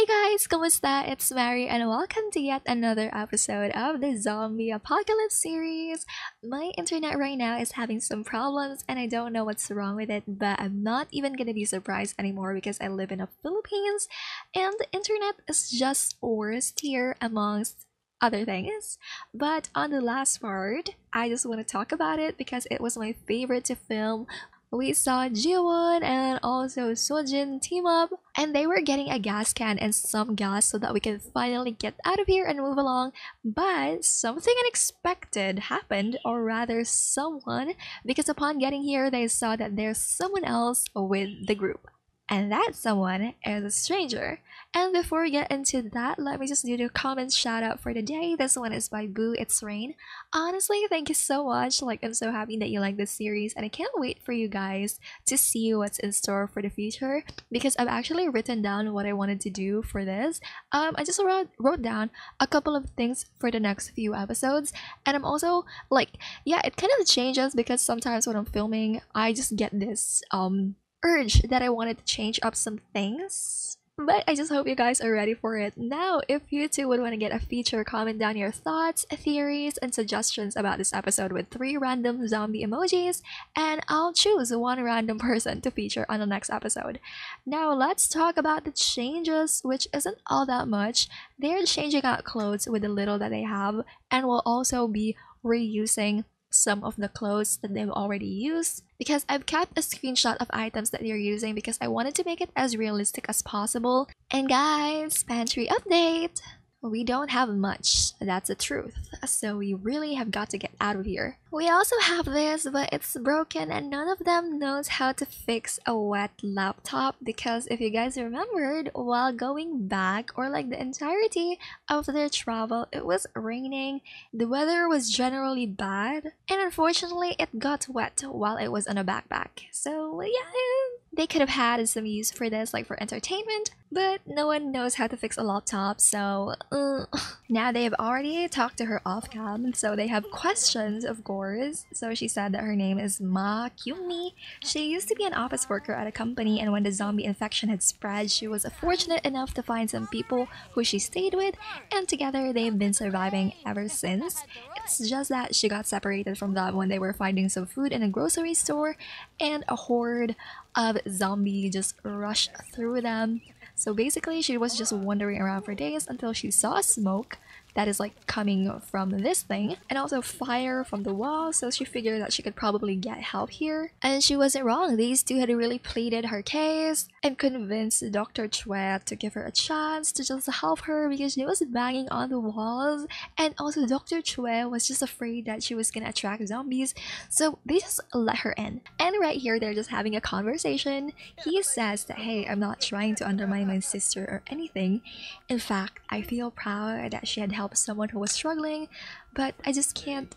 Hey guys, kumusta? It's Mary and welcome to yet another episode of the Zombie Apocalypse series. My internet right now is having some problems and I don't know what's wrong with it, but I'm not even gonna be surprised anymore because I live in the Philippines and the internet is just worst here amongst other things. But on the last part, I just want to talk about it because it was my favorite to film we saw Jiwon and also Seojin team up and they were getting a gas can and some gas so that we can finally get out of here and move along. But something unexpected happened or rather someone because upon getting here they saw that there's someone else with the group and that someone is a stranger. And before we get into that, let me just do the comment shout out for the day. This one is by Boo It's Rain. Honestly, thank you so much. Like, I'm so happy that you like this series, and I can't wait for you guys to see what's in store for the future because I've actually written down what I wanted to do for this. Um, I just wrote, wrote down a couple of things for the next few episodes, and I'm also like, yeah, it kind of changes because sometimes when I'm filming, I just get this um urge that I wanted to change up some things. But I just hope you guys are ready for it. Now, if you too would want to get a feature, comment down your thoughts, theories, and suggestions about this episode with three random zombie emojis, and I'll choose one random person to feature on the next episode. Now, let's talk about the changes, which isn't all that much. They're changing out clothes with the little that they have, and will also be reusing some of the clothes that they've already used because I've kept a screenshot of items that they're using because I wanted to make it as realistic as possible. And guys, pantry update! We don't have much, that's the truth, so we really have got to get out of here. We also have this, but it's broken and none of them knows how to fix a wet laptop because if you guys remembered, while going back or like the entirety of their travel, it was raining, the weather was generally bad, and unfortunately it got wet while it was on a backpack. So yeah, they could have had some use for this, like for entertainment, but no one knows how to fix a laptop, so uh. now they have already talked to her off cam, so they have questions, of course. So she said that her name is Ma Kyumi. She used to be an office worker at a company, and when the zombie infection had spread, she was fortunate enough to find some people who she stayed with, and together they've been surviving ever since. It's just that she got separated from them when they were finding some food in a grocery store, and a horde of zombie just rushed through them. So basically, she was just wandering around for days until she saw smoke that is like coming from this thing and also fire from the wall so she figured that she could probably get help here. And she wasn't wrong these two had really pleaded her case and convinced dr chue to give her a chance to just help her because she was banging on the walls and also dr chue was just afraid that she was gonna attract zombies so they just let her in. And right here they're just having a conversation. He says that hey i'm not trying to undermine my sister or anything. In fact i feel proud that she had help someone who was struggling, but I just can't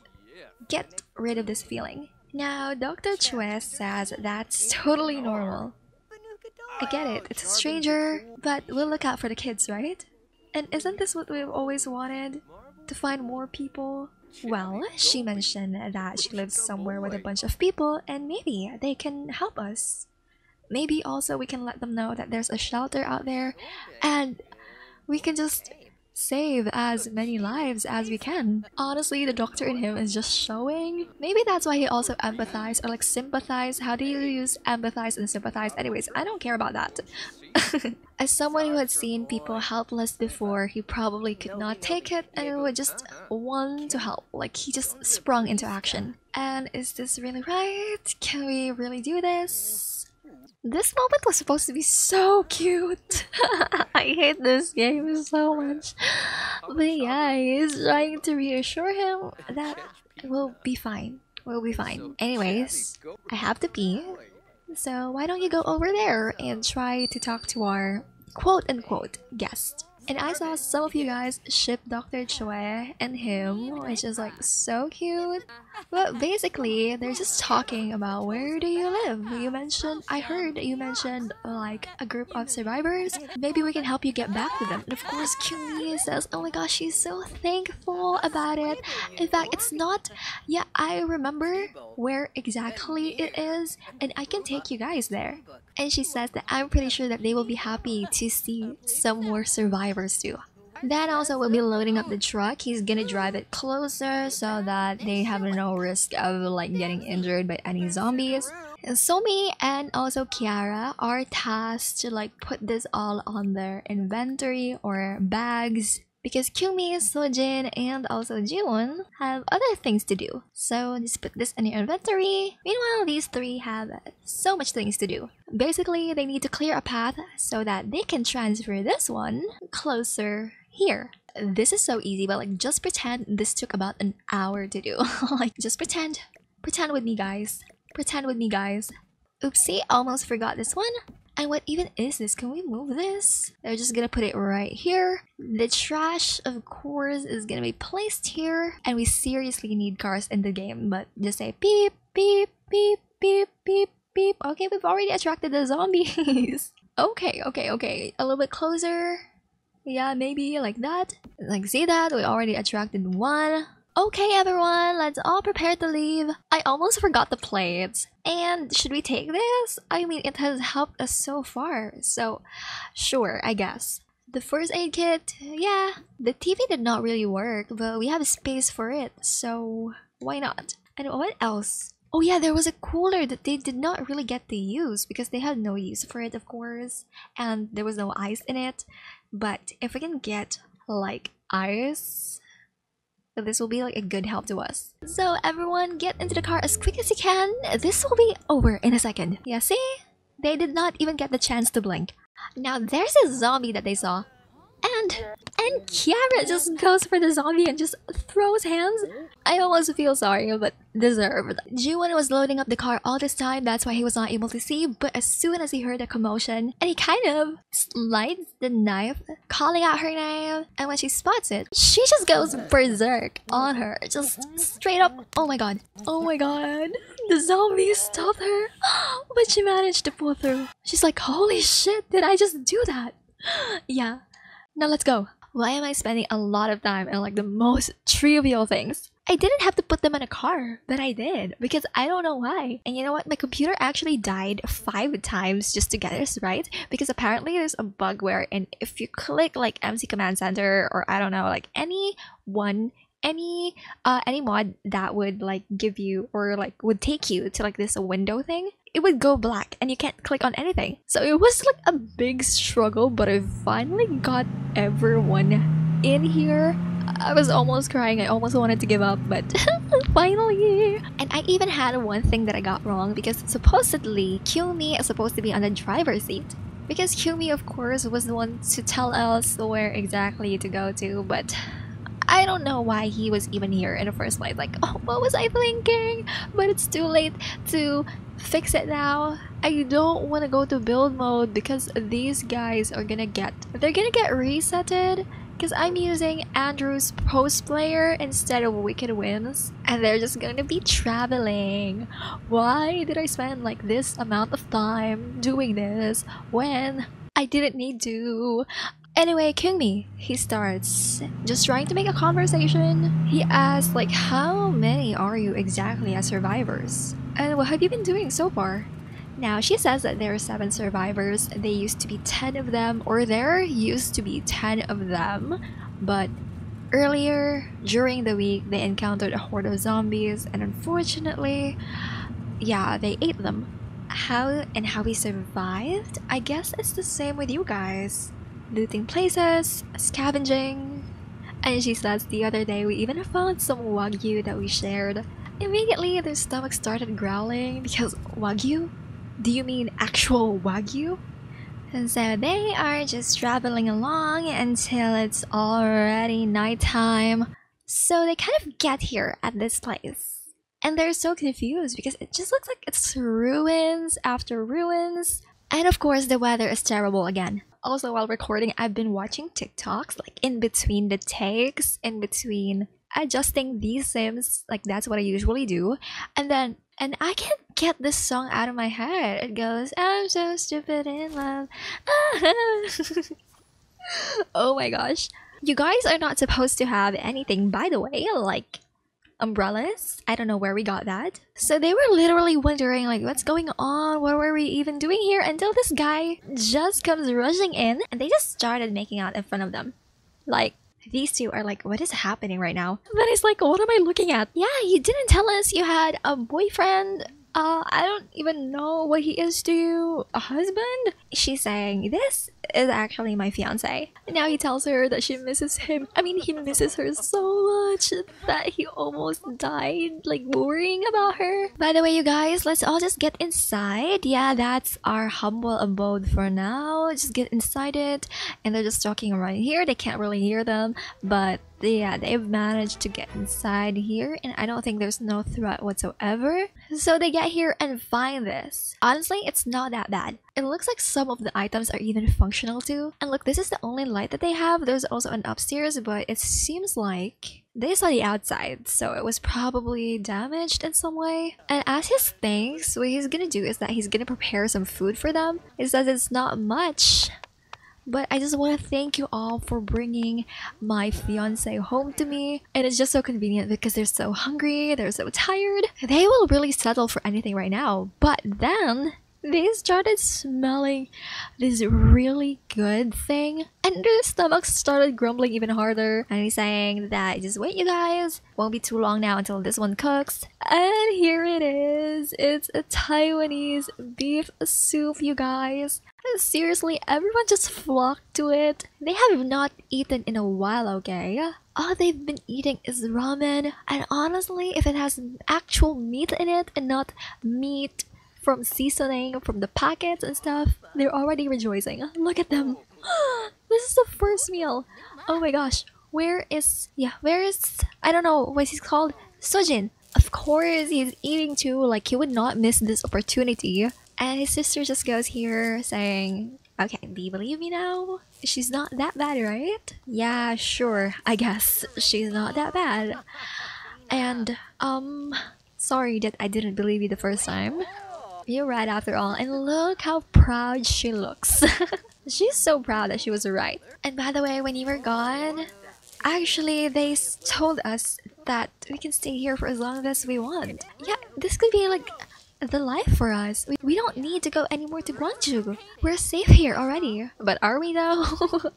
get rid of this feeling. Now, Dr. Chue says that's totally normal. I get it, it's a stranger, but we'll look out for the kids, right? And isn't this what we've always wanted? To find more people? Well, she mentioned that she lives somewhere with a bunch of people and maybe they can help us. Maybe also we can let them know that there's a shelter out there and we can just save as many lives as we can. Honestly, the doctor in him is just showing. Maybe that's why he also empathize or like sympathize. How do you use empathize and sympathize? Anyways, I don't care about that. As someone who had seen people helpless before, he probably could not take it and would just want to help. Like he just sprung into action. And is this really right? Can we really do this? This moment was supposed to be so cute. I hate this game so much. But yeah, he's trying to reassure him that we'll be fine. We'll be fine. Anyways, I have to pee. So why don't you go over there and try to talk to our quote unquote guest. And I saw some of you guys ship Dr. Choi and him, which is like so cute. But basically, they're just talking about where do you live? You mentioned, I heard you mentioned like a group of survivors. Maybe we can help you get back to them. And of course, Kyungmi says, oh my gosh, she's so thankful about it. In fact, it's not, yeah, I remember where exactly it is, and I can take you guys there. And she says that I'm pretty sure that they will be happy to see some more survivors too. Then also will be loading up the truck. He's gonna drive it closer so that they have no risk of like getting injured by any zombies. Somi and also Kiara are tasked to like put this all on their inventory or bags because Kyumi, Seojin, and also Jiwon have other things to do. So just put this in your inventory. Meanwhile, these three have so much things to do. Basically, they need to clear a path so that they can transfer this one closer here. This is so easy, but like just pretend this took about an hour to do. like just pretend. Pretend with me, guys. Pretend with me, guys. Oopsie, almost forgot this one. And what even is this? Can we move this? They're just gonna put it right here. The trash, of course, is gonna be placed here. And we seriously need cars in the game, but just say beep, beep, beep, beep, beep, beep. Okay, we've already attracted the zombies. okay, okay, okay. A little bit closer. Yeah, maybe like that. Like, see that? We already attracted one. Okay, everyone, let's all prepare to leave. I almost forgot the plates. And should we take this? I mean, it has helped us so far. So, sure, I guess. The first aid kit, yeah, the TV did not really work, but we have space for it, so why not? And what else? Oh yeah, there was a cooler that they did not really get to use because they had no use for it, of course, and there was no ice in it. But if we can get like ice this will be like a good help to us. So everyone get into the car as quick as you can. This will be over in a second. Yeah, see? They did not even get the chance to blink. Now there's a zombie that they saw. And and Kiara just goes for the zombie and just throws hands. I almost feel sorry, but deserved. Jiwon was loading up the car all this time, that's why he was not able to see, but as soon as he heard the commotion, and he kind of slides the knife, calling out her name, and when she spots it, she just goes berserk on her, just straight up, oh my god, oh my god. The zombie stopped her, but she managed to pull through. She's like, holy shit, did I just do that? yeah, now let's go. Why am I spending a lot of time on like the most trivial things? I didn't have to put them in a car, but I did because I don't know why. And you know what? My computer actually died five times just to get this right because apparently there's a bug where and if you click like MC Command Center or I don't know like any one any uh any mod that would like give you or like would take you to like this window thing it would go black and you can't click on anything. So it was like a big struggle, but I finally got everyone in here. I was almost crying, I almost wanted to give up, but finally! And I even had one thing that I got wrong because supposedly Kyumi is supposed to be on the driver's seat. Because Kyumi, of course, was the one to tell us where exactly to go to, but I don't know why he was even here in the first place. Like, oh, what was I thinking? But it's too late to fix it now. I don't want to go to build mode because these guys are gonna get they're gonna get resetted because I'm using Andrew's Pose Player instead of Wicked Whims and they're just gonna be traveling. Why did I spend like this amount of time doing this when I didn't need to? Anyway, Kyungmi, he starts just trying to make a conversation. He asks like how many are you exactly as survivors? And what have you been doing so far? Now, she says that there are 7 survivors. They used to be 10 of them, or there used to be 10 of them. But earlier, during the week, they encountered a horde of zombies, and unfortunately, yeah, they ate them. How and how we survived? I guess it's the same with you guys. Looting places, scavenging. And she says the other day we even found some wagyu that we shared. Immediately, their stomach started growling because Wagyu? Do you mean actual Wagyu? And so they are just traveling along until it's already nighttime. So they kind of get here at this place. And they're so confused because it just looks like it's ruins after ruins. And of course, the weather is terrible again. Also, while recording, I've been watching TikToks, like in between the takes, in between adjusting these sims, like that's what I usually do. And then, and I can't get this song out of my head. It goes, I'm so stupid in love. oh my gosh. You guys are not supposed to have anything, by the way, like umbrellas. I don't know where we got that. So they were literally wondering like what's going on? What were we even doing here? Until this guy just comes rushing in and they just started making out in front of them. Like these two are like, what is happening right now? Then it's like, what am I looking at? Yeah, you didn't tell us you had a boyfriend uh, I don't even know what he is to you. A husband? She's saying, this is actually my fiance. Now he tells her that she misses him. I mean, he misses her so much that he almost died, like worrying about her. By the way, you guys, let's all just get inside. Yeah, that's our humble abode for now. Just get inside it. And they're just talking around here. They can't really hear them, but yeah, they've managed to get inside here and I don't think there's no threat whatsoever. So they get here and find this. Honestly, it's not that bad. It looks like some of the items are even functional too. And look, this is the only light that they have. There's also an upstairs, but it seems like they saw the outside, so it was probably damaged in some way. And as his thanks, what he's gonna do is that he's gonna prepare some food for them. He says it's not much, but I just want to thank you all for bringing my fiance home to me. And it's just so convenient because they're so hungry, they're so tired. They will really settle for anything right now. But then they started smelling this really good thing and their stomachs started grumbling even harder. And he's saying that just wait you guys. Won't be too long now until this one cooks. And here it is. It's a taiwanese beef soup you guys. Seriously everyone just flocked to it. They have not eaten in a while okay? All they've been eating is ramen. And honestly if it has actual meat in it and not meat from seasoning, from the packets and stuff. They're already rejoicing. Look at them. this is the first meal. Oh my gosh. Where is... Yeah, where is... I don't know what he's called. Seojin. Of course, he's eating too. Like, he would not miss this opportunity. And his sister just goes here saying, Okay, do you believe me now? She's not that bad, right? Yeah, sure. I guess she's not that bad. And, um, sorry that I didn't believe you the first time. You're right after all, and look how proud she looks. She's so proud that she was right. And by the way, when you were gone, actually they told us that we can stay here for as long as we want. Yeah, this could be like the life for us. We, we don't need to go anymore to Gwangju. We're safe here already. But are we though?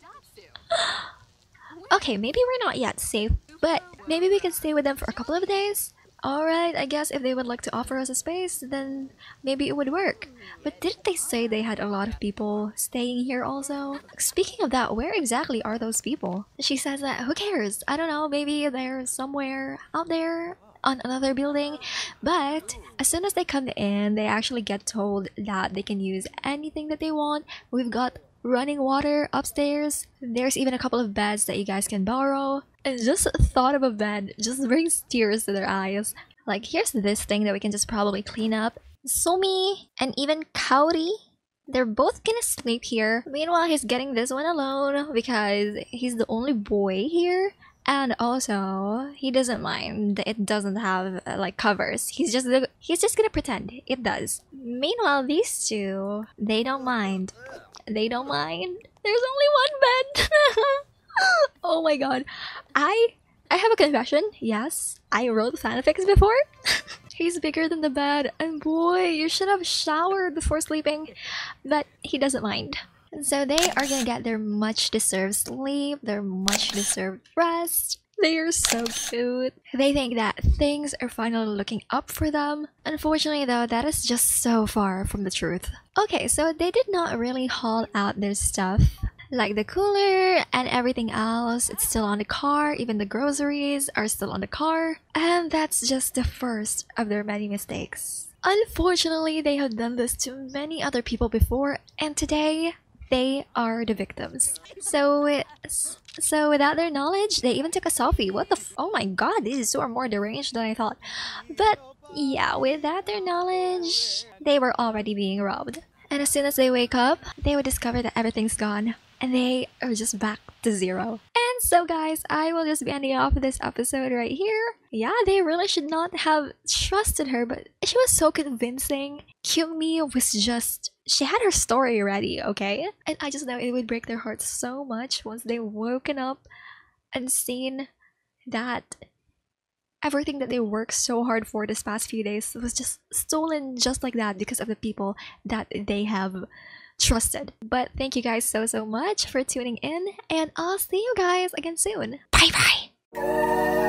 okay, maybe we're not yet safe, but maybe we can stay with them for a couple of days. Alright, I guess if they would like to offer us a space, then maybe it would work. But didn't they say they had a lot of people staying here also? Speaking of that, where exactly are those people? She says that, who cares? I don't know, maybe they're somewhere out there on another building but as soon as they come in they actually get told that they can use anything that they want we've got running water upstairs there's even a couple of beds that you guys can borrow and just thought of a bed just brings tears to their eyes. Like, here's this thing that we can just probably clean up. Somi and even Kiara, they're both gonna sleep here. Meanwhile, he's getting this one alone because he's the only boy here. And also, he doesn't mind that it doesn't have uh, like covers. He's just he's just gonna pretend it does. Meanwhile, these two, they don't mind. They don't mind. There's only one bed. oh my god. I I have a confession. Yes, I wrote fanfics before. He's bigger than the bed, and boy, you should have showered before sleeping. But he doesn't mind. And so they are gonna get their much deserved sleep, their much deserved rest. They are so cute. They think that things are finally looking up for them. Unfortunately though, that is just so far from the truth. Okay, so they did not really haul out their stuff like the cooler and everything else it's still on the car even the groceries are still on the car and that's just the first of their many mistakes unfortunately they have done this to many other people before and today they are the victims so so without their knowledge they even took a selfie. What the oh my god these two are more deranged than i thought. But yeah without their knowledge they were already being robbed. And as soon as they wake up, they would discover that everything's gone. And they are just back to zero. And so guys, I will just be ending off this episode right here. Yeah, they really should not have trusted her, but she was so convincing. Kyungmi was just she had her story ready, okay? And I just know it would break their hearts so much once they woken up and seen that everything that they worked so hard for this past few days was just stolen just like that because of the people that they have trusted. But thank you guys so so much for tuning in and I'll see you guys again soon. Bye bye!